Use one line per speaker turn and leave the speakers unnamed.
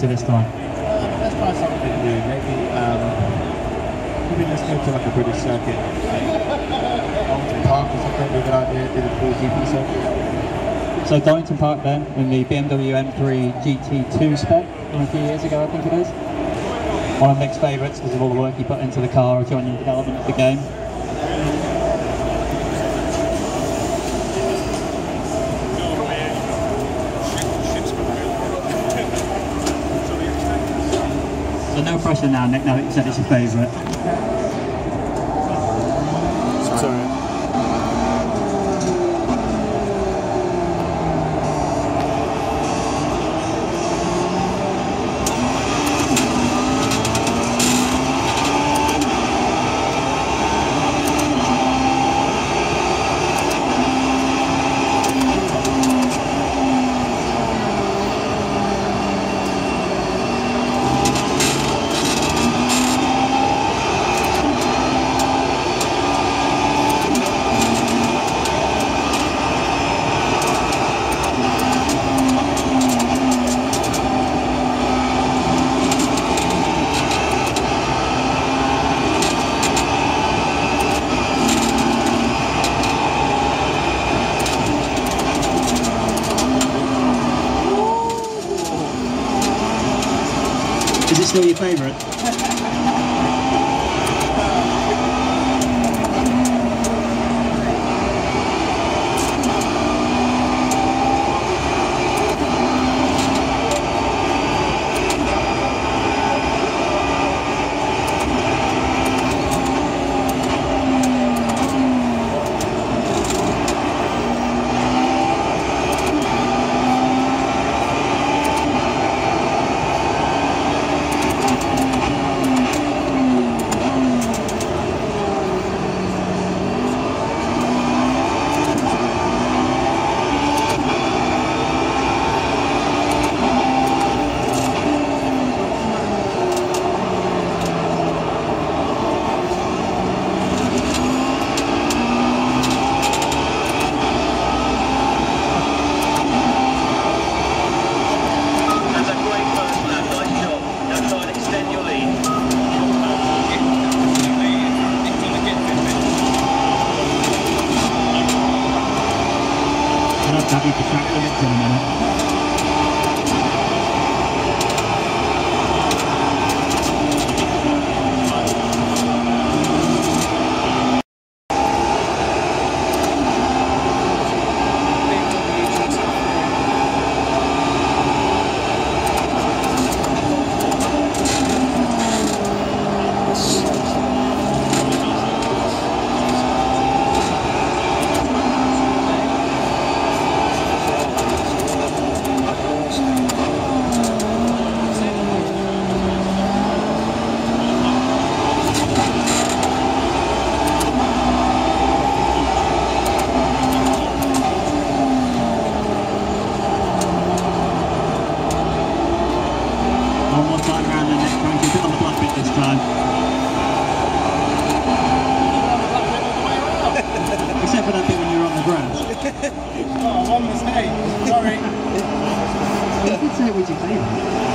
to this time?
Let's try something new. Maybe, um, maybe let's go to like a British circuit, like Oulton Park or something. Be a good idea. Do the full GP circuit.
So Donington Park then, in the BMW M3 GT2 spec from a few years ago, I think it is. One of Nick's favourites because of all the work he put into the car during the development of the game. So no pressure now, Nick, now that you said it's your favourite. Is it still your favourite? Have to have you to track limits in a minute. One more time around and then try and keep it on the black bit this time. Except for that bit when you're on the grass.
Oh, one mistake. Sorry.
You did say it was your favourite.